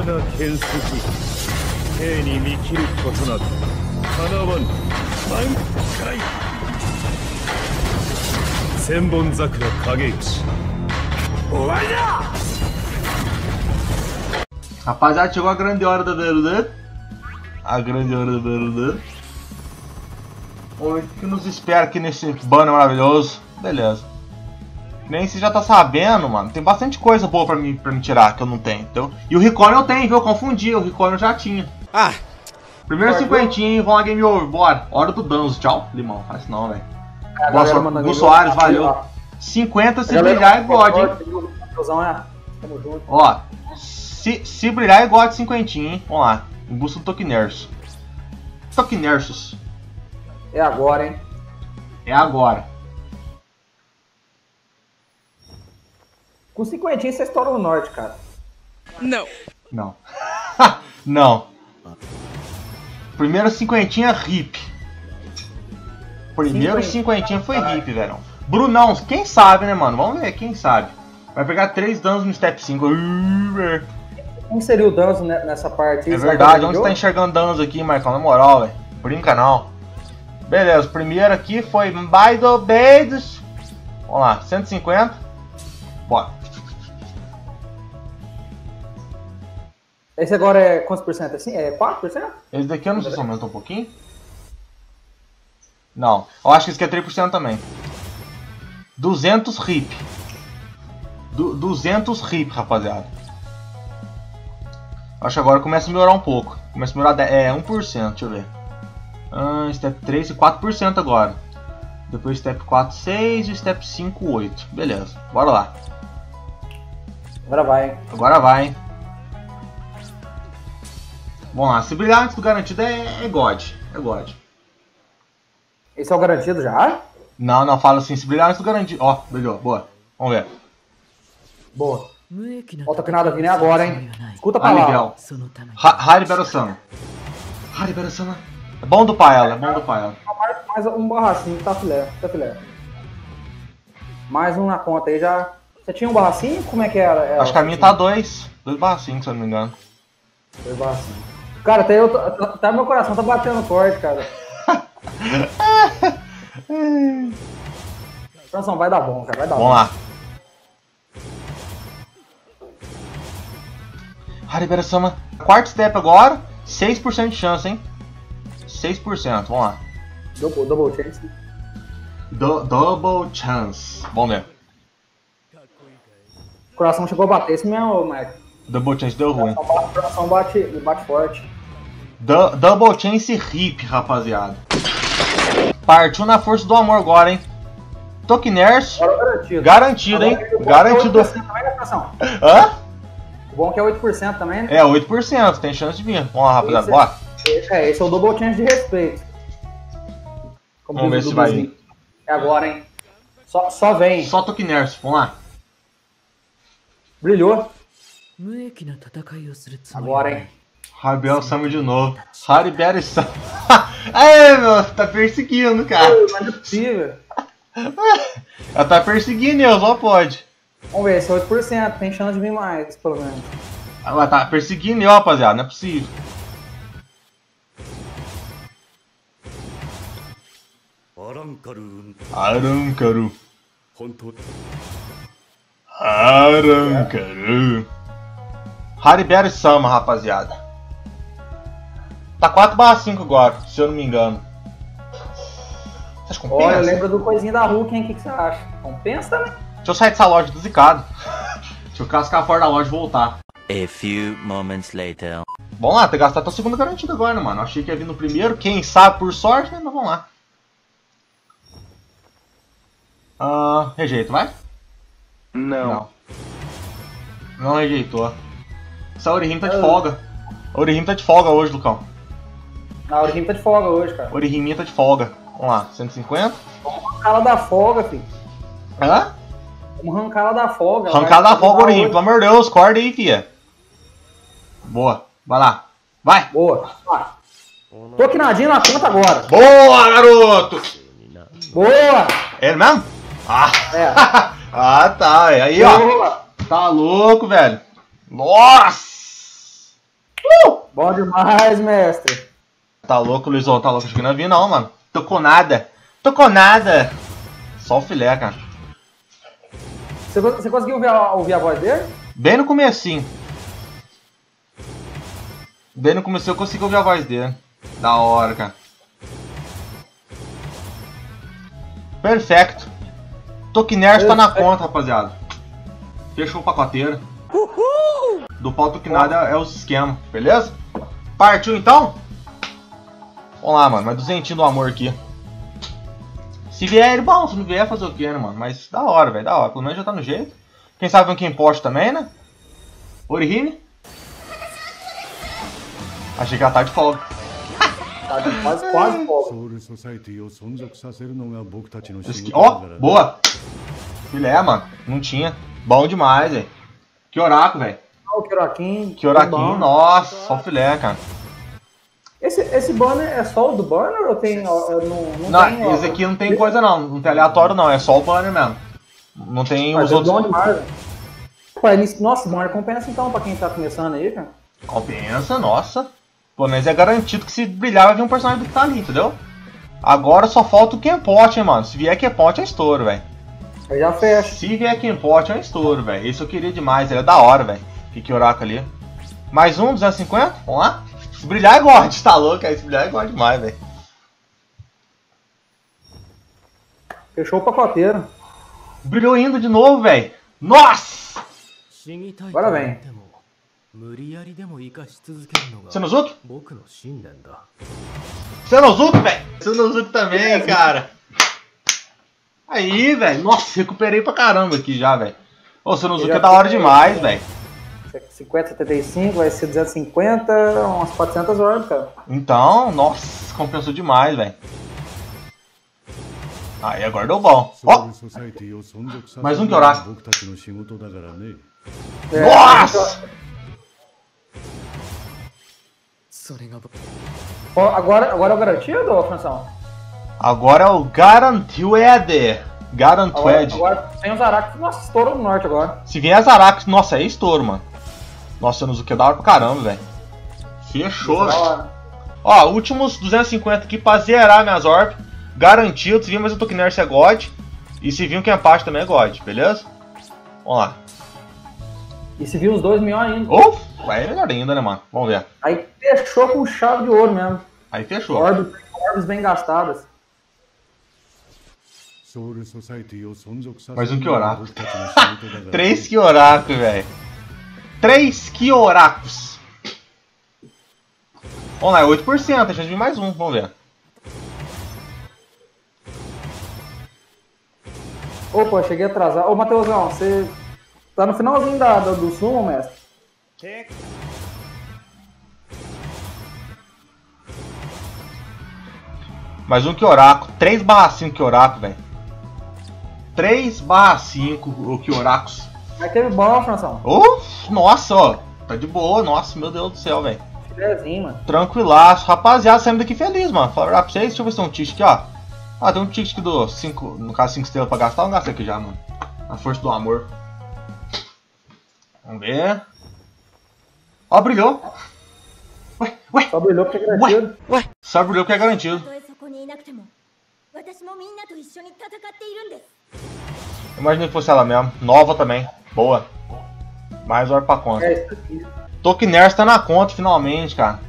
が剣筋兵に見切ることなど叶わぬ満開千本桜影吉終わりだ Rapaziada, chegou a grande hora da verdade. A grande hora da verdade. Vamos ver o que nos espera aqui nesse banner maravilhoso. Beleza. Nem se já tá sabendo, mano. Tem bastante coisa boa pra me, pra me tirar que eu não tenho, entendeu? E o Recon eu tenho, viu? Eu confundi. O Recon eu já tinha. Ah, Primeiro cinquentinho, vamos lá, game over. Bora. Hora do Danzo. Tchau, limão. Faz isso não, velho. Boa sorte. Gu Soares, valeu. 50 se brilhar é God, hein? é. Tamo junto. Ó, se, se brilhar é God cinquentinho, hein? Vamos lá. Em busca do Tokinerso. Tokinersos. É agora, hein? É agora. Com cinquentinha você estoura no norte, cara. não. Não. não. Primeiro cinquentinha hip. Primeiro cinquentinha foi hip, velho. Brunão, quem sabe, né, mano? Vamos ver, quem sabe. Vai pegar 3 danos no step 5. Uh, Como seria o danço ne- nessa parte? É verdade, onde você tá enxergando danos aqui, Marcão? Na moral, velho. Brinca não. Beleza, o primeiro aqui foi By the Beidos. Vamos lá, 150. Bora. Esse agora é quantos por cento? Assim? É 4%? Esse daqui eu não sei se aumenta um pouquinho. Não, eu acho que esse aqui é 3% também. 200 RIP. Du 200 RIP, rapaziada. Acho que agora começa a melhorar um pouco. Começa a melhorar é, 1%, deixa eu ver. Ah, step 3 e 4% agora. Depois step 4, 6 e step 5, 8. Beleza, bora lá. Agora vai? Agora vai, hein? Vamos lá, se brilhar antes do garantido é, é God. É God. Esse é o garantido já? Não, não, fala assim, se brilhar antes do garantido. Ó, brilhou, boa. Vamos ver. Boa. Volta Volta que nada vindo é agora, hein? Escuta pra lá. Bel. Ha- Haribero-sama. Haribero-sama. É bom do pai ela, é bom do pai ela. Mais, mais um barra 5, tá filé, tá filé. Mais um na conta aí já. Você tinha um barra 5? Como é que era? É, Acho que a minha tá 2. 2 barra 5, se eu não me engano. Dois barra 5. Cara, até eu, tô- tá, tá- meu coração tá batendo forte, cara. Transão, vai dar bom, cara, vai dar Vamos bom. lá. Haribero-sama. Quarto step agora. 6% de chance, hein? 6%, vamos lá. Double, double chance. Do- double chance. Vamos ver. O coração chegou a bater, esse mesmo, Mike. Double chance deu ruim. Coração bate, bate forte. Du- double chance hip, rapaziada. Partiu na força do amor agora, hein? Tokinerso. Agora garantido. Garantido, hein? Agora, bom Garantido. É 8% também, né, coração? Hã? O bom é que é 8% também, né? É, 8%, tem chance de vir. Vamos lá, rapaziada, Esse- bora. É, esse é o double chance de respeito. Como Vamos ver se vai Duduzinho. É agora, hein? Só, só vem. Só Tokinerso, vamos lá. Brilhou. Agora, hein? Rabel Samu de novo. Haribera Samu. Aê, meu, tá perseguindo, cara. Não é possível. Ela tá perseguindo eu, só pode. Vamos ver, esse é 8%. Tem chance de vir mais, pelo menos. Ela tá perseguindo eu, rapaziada, não é possível. Arancaru. Arancaru. Haribera Sama, rapaziada. Tá 4 barra 5 agora, se eu não me engano. Vocês compensam? Olha, lembra do coisinho da Hulk, hein? O que, que você acha? Compensa também? Deixa eu sair dessa loja do zicado. Deixa eu cascar fora da loja e voltar. A few moments later. Vamos lá, tem que gastar tua segunda garantida agora, né, mano? Achei que ia vir no primeiro, quem sabe por sorte, né? Mas vamos lá. Ah, rejeito, vai? Não. Não rejeitou. Essa Orihim tá de Ah. folga. A Orihim tá de folga hoje, Lucão. A Orihim tá de folga hoje, cara. A Orihim tá de folga. Vamos lá, 150. Arrancada da folga, filho. Hã? Vamos arrancar ela da folga. ela Arrancada vai da folga, Orihim. Pelo amor de Deus, corda aí, fia. Boa. Vai lá. Vai. Boa. Vai. Tô aqui nadinho na conta agora. Boa, garoto! Boa! Ele mesmo? Ah, É. ah tá. Aí, ó. Boa. Tá louco, velho. Nossa! Bom demais, mestre. Tá louco, Luizão? Tá louco? Acho que não vi não, mano. Tocou nada. Tocou nada. Só o filé, cara. Você, você conseguiu ouvir a, ouvir a voz dele? Bem no comecinho. Bem no começo eu consegui ouvir a voz dele. Da hora, cara. Perfeito. Tokiners tá na conta, rapaziada. Fechou o pacoteiro. Uhul! Do ponto que nada é o esquema, beleza? Partiu então? Vamos lá, mano. mais duzentinho do amor aqui. Se vier ele, bom. Se não vier, fazer o quê, né, mano? Mas da hora, velho. Da hora. Pelo menos já tá no jeito. Quem sabe um quem poste também, né? Orihine. Achei que ela tá de folga. Tá de quase, quase folga. Ó, oh, boa. Filé, mano. Não tinha. Bom demais, velho. Que oraco, velho. O. Que bom. nossa. Só filé, cara. Esse, esse banner é só o do banner ou tem. ó, Não, não, Não, tem. ó, esse aqui não tem coisa não. Não tem aleatório não. É só o banner mesmo. Não tem Mas os é outros. Pô, é nisso- Nossa, banner compensa então pra quem tá começando aí, cara. Compensa, nossa. Pelo menos é garantido que se brilhar vai vir um personagem do que tá ali, entendeu? Agora só falta o Kenpot, hein, mano. Se vier Kenpot é estouro, velho. Já fecho. Se vier aqui em pote, é um estouro, velho. Isso eu queria demais, ele é da hora, velho. que oraco ali. Mais um, 250? Vamos lá? Se brilhar é God, tá louco? Se brilhar é God demais, velho. Fechou o pacoteiro. Brilhou indo de novo, velho. Nossa! Agora vem. Senozuki? Senozuki, velho! Senozuki também, cara! Aí, velho. Nossa, recuperei pra caramba aqui já, velho. Ô, Sunozuka é da hora demais, velho. 50, 75, vai ser 250, umas 400 horas, cara. Então, nossa, compensou demais, velho. Aí agora deu bom. Ó! Oh! Mais um que orar. É, nossa! Agora, agora é o garantido, afonso? Agora é o Garantied. Agora, Garantied. agora sem os Araques, nossa, estourou no norte agora. Se vier Zarax, nossa, é estouro, mano. Nossa, Senozuki é da hora pra caramba, velho. Fechou, hora. Ó, últimos 250 aqui pra zerar minhas orb. Garantido. Se vir mais um Tokiners é God. E se vir um Kenpachi também é God, beleza? Vamos lá. E se viu os dois mil ainda. Uf, vai melhor ainda, né, mano? Vamos ver. Aí fechou com chave de ouro mesmo. Aí fechou. Orbes, orbes bem gastadas. Mais um Kioraku. Três Kioraku, velho. Três Kiorakus. Vamos lá, é 8%, a chance de mais um, vamos ver. Opa, cheguei atrasado. Ô, Matheusão, você tá no finalzinho da, da do sumo, mestre? Mais um que oraco. Três barracinhos que oraco, velho. 3 barra 5 o Kyoracos. Mas teve bom, Fransão. Uf, nossa, ó. Tá de boa, nossa, meu Deus do céu, velho. Mano. Tranquilaço. Rapaziada, saímos daqui feliz, mano. Falar pra vocês, deixa eu ver se tem um ticket aqui, ó. Ah, tem um ticket aqui do 5, no caso 5 estrelas pra gastar, eu não gastei aqui já, mano. A força do amor. Vamos ver. Ó, brilhou. Ué, ué, Só brilhou porque é garantido. só brilhou que é garantido. Imagina que fosse ela mesmo. Nova também. Boa. Mais hora pra conta. É, Tokinerz tá na conta finalmente, cara.